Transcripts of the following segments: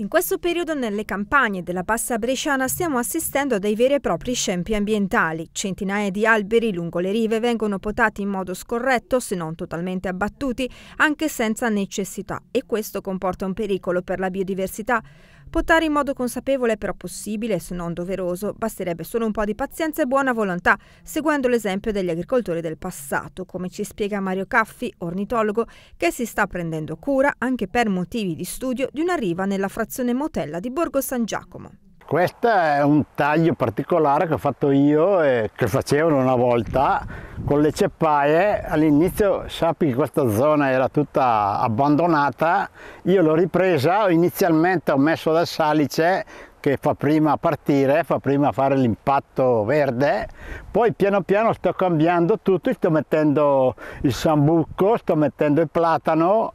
In questo periodo nelle campagne della Bassa Bresciana stiamo assistendo a dei veri e propri scempi ambientali. Centinaia di alberi lungo le rive vengono potati in modo scorretto, se non totalmente abbattuti, anche senza necessità e questo comporta un pericolo per la biodiversità. Potare in modo consapevole è però possibile, se non doveroso, basterebbe solo un po' di pazienza e buona volontà, seguendo l'esempio degli agricoltori del passato, come ci spiega Mario Caffi, ornitologo, che si sta prendendo cura, anche per motivi di studio, di una riva nella frazione Motella di Borgo San Giacomo. Questo è un taglio particolare che ho fatto io e che facevano una volta con le ceppaie. All'inizio sappi che questa zona era tutta abbandonata, io l'ho ripresa, inizialmente ho messo del salice che fa prima partire, fa prima fare l'impatto verde, poi piano piano sto cambiando tutto, sto mettendo il sambucco, sto mettendo il platano,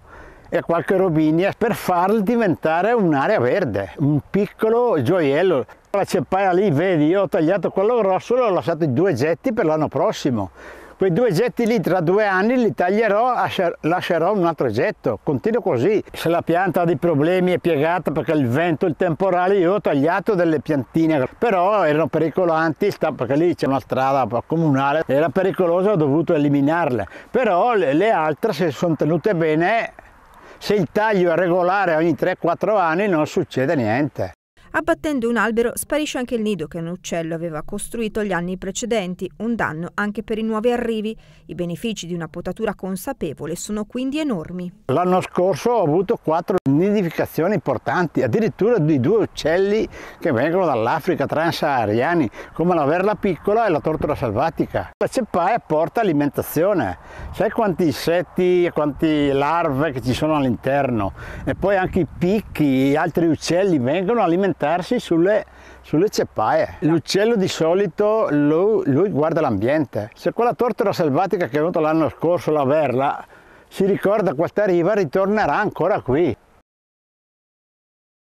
e qualche robinia per farlo diventare un'area verde, un piccolo gioiello. La ceppaia lì, vedi, io ho tagliato quello grosso e ho lasciato due getti per l'anno prossimo. Quei due getti lì tra due anni li taglierò, lascerò un altro getto, continuo così. Se la pianta ha dei problemi è piegata perché il vento, il temporale, io ho tagliato delle piantine, però erano pericolanti perché lì c'è una strada comunale, era pericolosa, ho dovuto eliminarle. Però le altre se sono tenute bene se il taglio è regolare ogni 3-4 anni non succede niente. Abbattendo un albero sparisce anche il nido che un uccello aveva costruito gli anni precedenti, un danno anche per i nuovi arrivi. I benefici di una potatura consapevole sono quindi enormi. L'anno scorso ho avuto quattro nidificazioni importanti, addirittura di due uccelli che vengono dall'Africa transahariani, come la verla piccola e la tortora selvatica. La ceppaia porta alimentazione, sai quanti insetti e quante larve che ci sono all'interno e poi anche i picchi e altri uccelli vengono alimentati spostarsi sulle, sulle ceppaie. L'uccello di solito lui, lui guarda l'ambiente. Se quella tortora selvatica che è venuta l'anno scorso, la verla, si ricorda questa riva, ritornerà ancora qui.